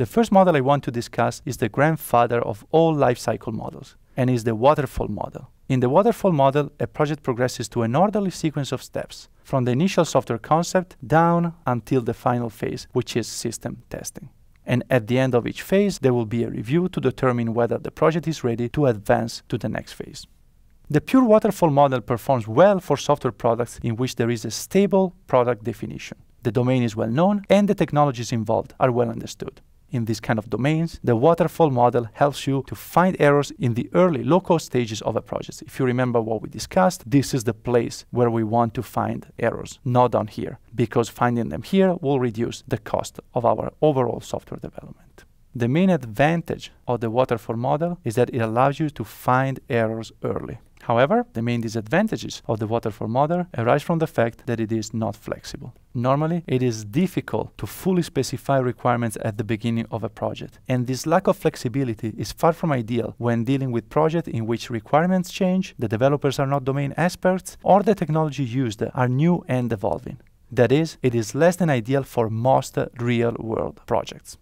The first model I want to discuss is the grandfather of all lifecycle models, and is the waterfall model. In the waterfall model, a project progresses to an orderly sequence of steps, from the initial software concept down until the final phase, which is system testing. And at the end of each phase, there will be a review to determine whether the project is ready to advance to the next phase. The pure waterfall model performs well for software products in which there is a stable product definition. The domain is well known and the technologies involved are well understood in these kind of domains, the waterfall model helps you to find errors in the early low-code stages of a project. If you remember what we discussed, this is the place where we want to find errors, not down here, because finding them here will reduce the cost of our overall software development. The main advantage of the waterfall model is that it allows you to find errors early. However, the main disadvantages of the waterfall model arise from the fact that it is not flexible. Normally, it is difficult to fully specify requirements at the beginning of a project, and this lack of flexibility is far from ideal when dealing with projects in which requirements change, the developers are not domain experts, or the technology used are new and evolving. That is, it is less than ideal for most real-world projects.